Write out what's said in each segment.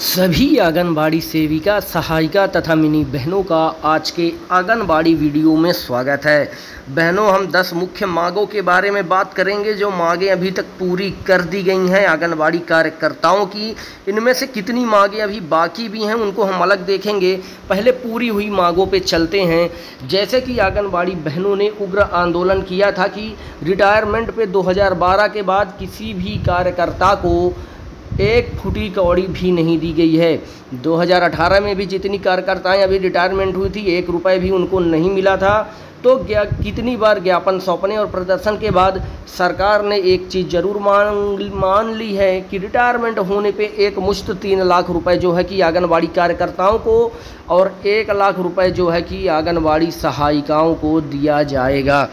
सभी आंगनबाड़ी सेविका, सहायिका तथा मिनी बहनों का आज के आंगनबाड़ी वीडियो में स्वागत है। बहनों, हम 10 मुख्य मांगों के बारे में बात करेंगे, जो मांगें अभी तक पूरी कर दी गई हैं आंगनबाड़ी कार्यकर्ताओं की। इनमें से कितनी मांगें अभी बाकी भी हैं, उनको हम अलग देखेंगे। पहले पूरी हुई मांगों पे चलते हैं। जैसे कि आंगनबाड़ी बहनों ने उग्र आंदोलन किया था कि रिटायरमेंट पे 2012 के बाद किसी भी कार्यकर्ता को एक फुटी कौड़ी भी नहीं दी गई है। 2018 में भी जितनी कार्यकर्ताएँ अभी रिटायरमेंट हुई थी, एक रुपए भी उनको नहीं मिला था। तो कितनी बार ज्ञापन सौंपने और प्रदर्शन के बाद सरकार ने एक चीज़ ज़रूर मान मान ली है कि रिटायरमेंट होने पे एक मुश्त तीन लाख रुपए जो है कि आंगनबाड़ी कार्यकर्ताओं को और एक लाख रुपए जो है कि आंगनबाड़ी सहायिकाओं को दिया जाएगा।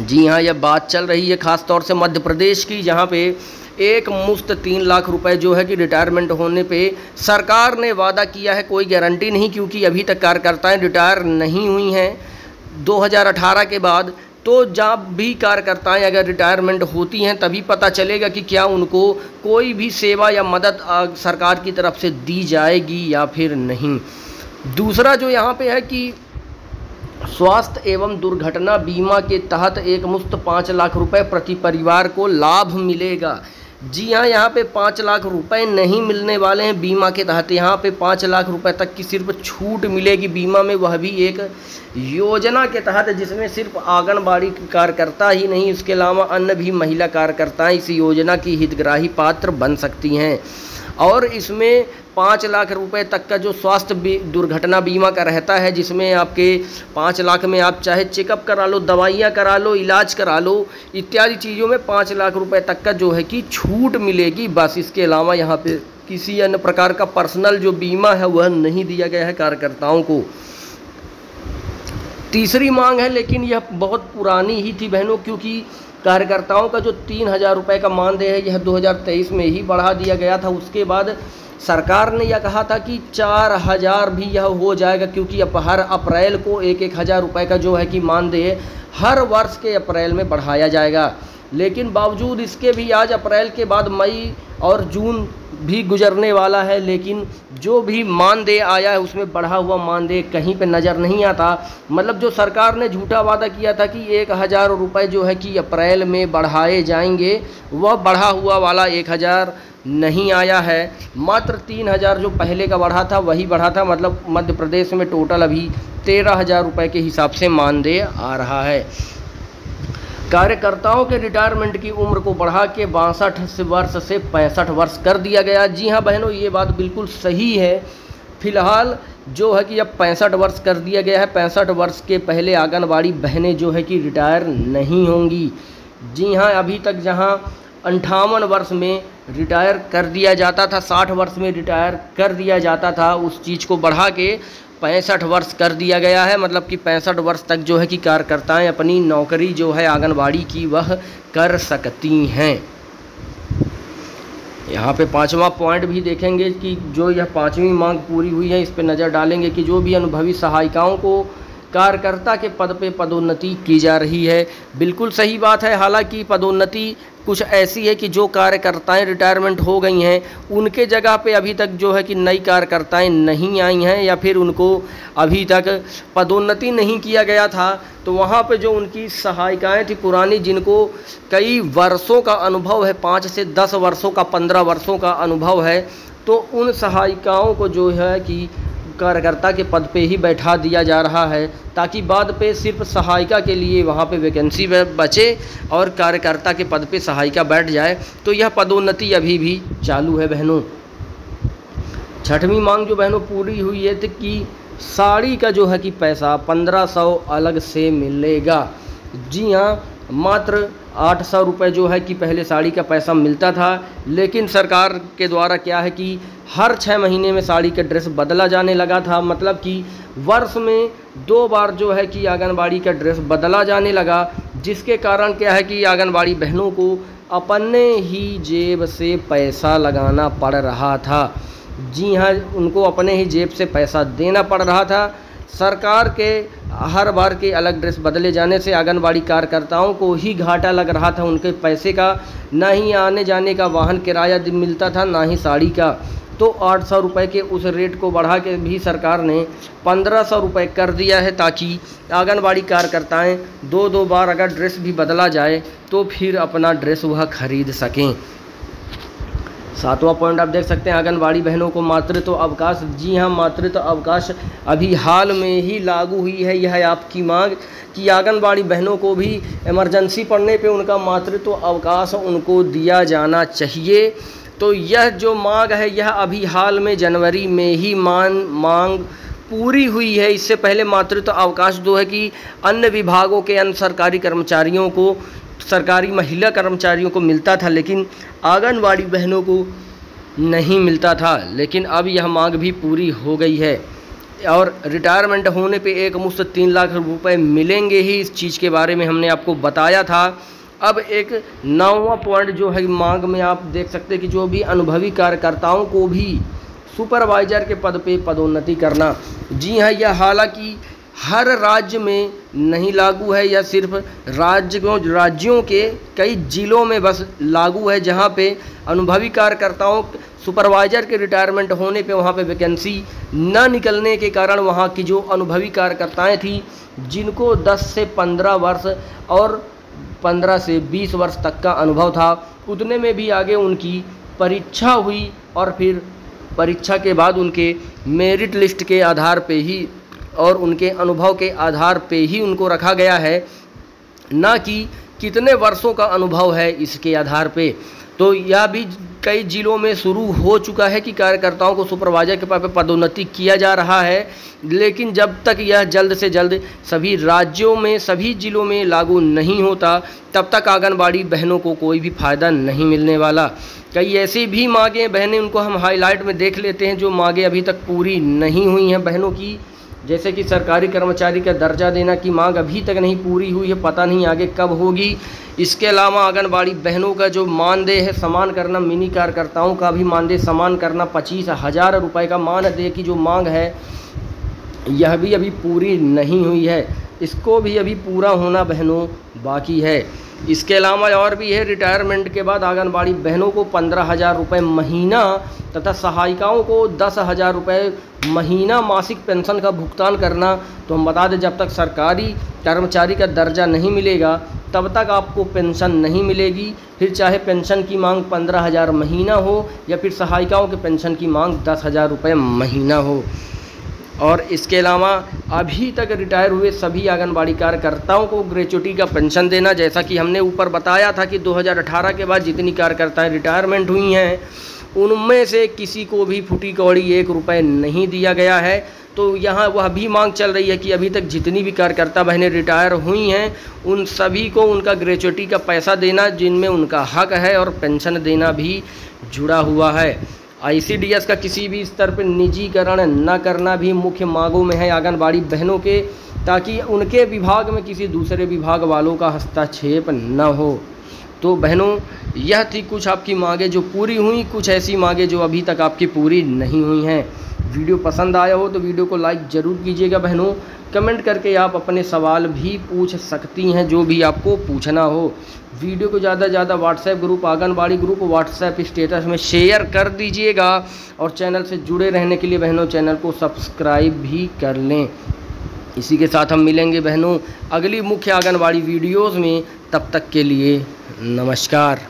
जी हाँ यह बात चल रही है ख़ास तौर से मध्य प्रदेश की, जहाँ पे एक मुफ़्त तीन लाख रुपए जो है कि रिटायरमेंट होने पे सरकार ने वादा किया है, कोई गारंटी नहीं, क्योंकि अभी तक कार्यकर्ताएँ रिटायर नहीं हुई हैं। 2018 के बाद तो जब भी कार्यकर्ताएँ अगर रिटायरमेंट होती हैं, तभी पता चलेगा कि क्या उनको कोई भी सेवा या मदद सरकार की तरफ़ से दी जाएगी या फिर नहीं। दूसरा जो यहाँ पे है कि स्वास्थ्य एवं दुर्घटना बीमा के तहत एक मुफ़्त पाँच लाख रुपए प्रति परिवार को लाभ मिलेगा। जी हाँ यहाँ पे पाँच लाख रुपए नहीं मिलने वाले हैं बीमा के तहत। यहाँ पे पाँच लाख रुपए तक की सिर्फ़ छूट मिलेगी बीमा में। वह भी एक योजना के तहत, जिसमें सिर्फ़ आंगनबाड़ी कार्यकर्ता ही नहीं, उसके अलावा अन्य भी महिला कार्यकर्ताएँ इस योजना की हितग्राही पात्र बन सकती हैं। और इसमें पाँच लाख रुपए तक का जो स्वास्थ्य बी, दुर्घटना बीमा का रहता है जिसमें आपके पाँच लाख में आप चाहे चेकअप करा लो दवाइयाँ करा लो इलाज करा लो इत्यादि चीज़ों में पाँच लाख रुपए तक का जो है कि छूट मिलेगी। बस इसके अलावा यहाँ पे किसी अन्य प्रकार का पर्सनल जो बीमा है वह नहीं दिया गया है कार्यकर्ताओं को। तीसरी मांग है लेकिन यह बहुत पुरानी ही थी बहनों क्योंकि कार्यकर्ताओं का जो तीन हज़ार रुपये का मानदेय है, यह 2023 में ही बढ़ा दिया गया था। उसके बाद सरकार ने यह कहा था कि चार हज़ार भी यह हो जाएगा, क्योंकि अब हर अप्रैल को एक एक हज़ार रुपये का जो है कि मानदेय हर वर्ष के अप्रैल में बढ़ाया जाएगा। लेकिन बावजूद इसके भी आज अप्रैल के बाद मई और जून भी गुजरने वाला है, लेकिन जो भी मानदेय आया है, उसमें बढ़ा हुआ मानदेय कहीं पे नज़र नहीं आता। मतलब जो सरकार ने झूठा वादा किया था कि एक हज़ार रुपये जो है कि अप्रैल में बढ़ाए जाएँगे, वह बढ़ा हुआ वाला एक हज़ार नहीं आया है। मात्र तीन हज़ार जो पहले का बढ़ा था, वही बढ़ा था। मतलब मध्य प्रदेश में टोटल अभी तेरह हज़ार रुपये के हिसाब से मानदेय आ रहा है। कार्यकर्ताओं के रिटायरमेंट की उम्र को बढ़ा के बासठ वर्ष से पैंसठ वर्ष कर दिया गया। जी हाँ बहनों, ये बात बिल्कुल सही है। फ़िलहाल जो है कि अब पैंसठ वर्ष कर दिया गया है। पैंसठ वर्ष के पहले आंगनबाड़ी बहनें जो है कि रिटायर नहीं होंगी। जी हाँ अभी तक जहाँ अंठावन वर्ष में रिटायर कर दिया जाता था, साठ वर्ष में रिटायर कर दिया जाता था, उस चीज़ को बढ़ा के पैंसठ वर्ष कर दिया गया है मतलब कि पैंसठ वर्ष तक जो है कि कार्यकर्ताएँ अपनी नौकरी जो है आंगनबाड़ी की वह कर सकती हैं। यहाँ पे पांचवा पॉइंट भी देखेंगे कि जो यह पांचवी मांग पूरी हुई है, इस पर नज़र डालेंगे कि जो भी अनुभवी सहायिकाओं को कार्यकर्ता के पद पे पदोन्नति की जा रही है। बिल्कुल सही बात है, हालाँकि पदोन्नति कुछ ऐसी है कि जो कार्यकर्ताएँ रिटायरमेंट हो गई हैं, उनके जगह पे अभी तक जो है कि नई कार्यकर्ताएँ नहीं आई हैं या फिर उनको अभी तक पदोन्नति नहीं किया गया था तो वहाँ पे जो उनकी सहायिकाएँ थी पुरानी, जिनको कई वर्षों का अनुभव है, पाँच से दस वर्षों का, पंद्रह वर्षों का अनुभव है तो उन सहायिकाओं को जो है कि कार्यकर्ता के पद पे ही बैठा दिया जा रहा है, ताकि बाद पे सिर्फ़ सहायिका के लिए वहाँ पे वैकेंसी बचे और कार्यकर्ता के पद पे सहायिका बैठ जाए तो यह पदोन्नति अभी भी चालू है बहनों। छठवीं मांग जो बहनों पूरी हुई है तो कि साड़ी का जो है कि पैसा पंद्रह सौ अलग से मिलेगा। जी हाँ मात्र आठ सौ रुपये जो है कि पहले साड़ी का पैसा मिलता था, लेकिन सरकार के द्वारा क्या है कि हर छः महीने में साड़ी का ड्रेस बदला जाने लगा था। मतलब कि वर्ष में दो बार जो है कि आंगनबाड़ी का ड्रेस बदला जाने लगा, जिसके कारण क्या है कि आंगनबाड़ी बहनों को अपने ही जेब से पैसा लगाना पड़ रहा था। जी हाँ उनको अपने ही जेब से पैसा देना पड़ रहा था। सरकार के हर बार के अलग ड्रेस बदले जाने से आंगनबाड़ी कार्यकर्ताओं को ही घाटा लग रहा था। उनके पैसे का ना ही आने जाने का वाहन किराया मिलता था, ना ही साड़ी का। तो आठ सौ रुपये के उस रेट को बढ़ा के भी सरकार ने पंद्रह सौ रुपये कर दिया है ताकि आंगनबाड़ी कार्यकर्ताएँ दो दो बार अगर ड्रेस भी बदला जाए तो फिर अपना ड्रेस वह खरीद सकें। सातवां पॉइंट आप देख सकते हैं, आंगनबाड़ी बहनों को मातृत्व तो अवकाश। जी हाँ मातृत्व तो अवकाश अभी हाल में ही लागू हुई है। यह आपकी मांग कि आंगनबाड़ी बहनों को भी इमरजेंसी पड़ने पे उनका मातृत्व तो अवकाश उनको दिया जाना चाहिए। तो यह जो मांग है, यह अभी हाल में जनवरी में ही मान, मांग पूरी हुई है। इससे पहले मातृत्व अवकाश जो है कि अन्य विभागों के अन्य सरकारी कर्मचारियों को सरकारी महिला कर्मचारियों को मिलता था, लेकिन आंगनवाड़ी बहनों को नहीं मिलता था। लेकिन अब यह मांग भी पूरी हो गई है और रिटायरमेंट होने पे एक मुश्त तीन लाख रुपए मिलेंगे ही। इस चीज़ के बारे में हमने आपको बताया था। अब एक नौवा पॉइंट जो है, मांग में आप देख सकते हैं कि जो भी अनुभवी कार्यकर्ताओं को भी सुपरवाइजर के पद पे पदोन्नति करना। जी हाँ यह हालाँकि हर राज्य में नहीं लागू है या सिर्फ़ राज्यों राज्यों के कई ज़िलों में बस लागू है, जहाँ पे अनुभवी कार्यकर्ताओं सुपरवाइज़र के रिटायरमेंट होने पे वहाँ पे वैकेंसी न निकलने के कारण वहाँ की जो अनुभवी कार्यकर्ताएँ थी, जिनको 10 से 15 वर्ष और 15 से 20 वर्ष तक का अनुभव था, उतने में भी आगे उनकी परीक्षा हुई और फिर परीक्षा के बाद उनके मेरिट लिस्ट के आधार पे ही और उनके अनुभव के आधार पे ही उनको रखा गया है। ना कि कितने वर्षों का अनुभव है इसके आधार पे। तो यह भी कई ज़िलों में शुरू हो चुका है कि कार्यकर्ताओं को सुपरवाइजर के पे पदोन्नति किया जा रहा है। लेकिन जब तक यह जल्द से जल्द सभी राज्यों में, सभी ज़िलों में लागू नहीं होता, तब तक आंगनबाड़ी बहनों को कोई भी फ़ायदा नहीं मिलने वाला। कई ऐसी भी मांगें बहनें, उनको हम हाईलाइट में देख लेते हैं, जो मांगें अभी तक पूरी नहीं हुई हैं बहनों की। जैसे कि सरकारी कर्मचारी का दर्जा देना की मांग अभी तक नहीं पूरी हुई है, पता नहीं आगे कब होगी। इसके अलावा आंगनबाड़ी बहनों का जो मानदेय है, समान करना, मिनी कार्यकर्ताओं का भी मानदेय समान करना, पच्चीस हज़ार रुपये का मानदेय की जो मांग है, यह भी अभी पूरी नहीं हुई है। इसको भी अभी पूरा होना बहनों बाकी है। इसके अलावा और भी है रिटायरमेंट के बाद आंगनबाड़ी बहनों को पंद्रह हज़ार रुपये महीना तथा सहायिकाओं को दस हज़ार रुपये महीना मासिक पेंशन का भुगतान करना। तो हम बता दें, जब तक सरकारी कर्मचारी का दर्जा नहीं मिलेगा, तब तक आपको पेंशन नहीं मिलेगी। फिर चाहे पेंशन की मांग पंद्रह हज़ार महीना हो या फिर सहायिकाओं के पेंशन की मांग दस हज़ार रुपये महीना हो। और इसके अलावा अभी तक रिटायर हुए सभी आंगनबाड़ी कार्यकर्ताओं को ग्रेचुटी का पेंशन देना, जैसा कि हमने ऊपर बताया था कि 2018 के बाद जितनी कार्यकर्ताएँ रिटायरमेंट हुई हैं, उनमें से किसी को भी फुटी कौड़ी एक रुपये नहीं दिया गया है। तो यहाँ वह भी मांग चल रही है कि अभी तक जितनी भी कार्यकर्ता बहनें रिटायर हुई हैं, उन सभी को उनका ग्रेचुटी का पैसा देना, जिनमें उनका हक है और पेंशन देना भी जुड़ा हुआ है। आईसीडीएस का किसी भी स्तर पर निजीकरण न करना भी मुख्य मांगों में है आंगनबाड़ी बहनों के, ताकि उनके विभाग में किसी दूसरे विभाग वालों का हस्तक्षेप न हो। तो बहनों, यह थी कुछ आपकी मांगें, जो पूरी हुई, कुछ ऐसी मांगें जो अभी तक आपकी पूरी नहीं हुई हैं। वीडियो पसंद आया हो तो वीडियो को लाइक ज़रूर कीजिएगा बहनों। कमेंट करके आप अपने सवाल भी पूछ सकती हैं, जो भी आपको पूछना हो। वीडियो को ज़्यादा से ज़्यादा WhatsApp group anganwadi group WhatsApp status में शेयर कर दीजिएगा और चैनल से जुड़े रहने के लिए बहनों चैनल को सब्सक्राइब भी कर लें। इसी के साथ हम मिलेंगे बहनों अगली मुख्य आंगनबाड़ी वीडियोज़ में। तब तक के लिए नमस्कार।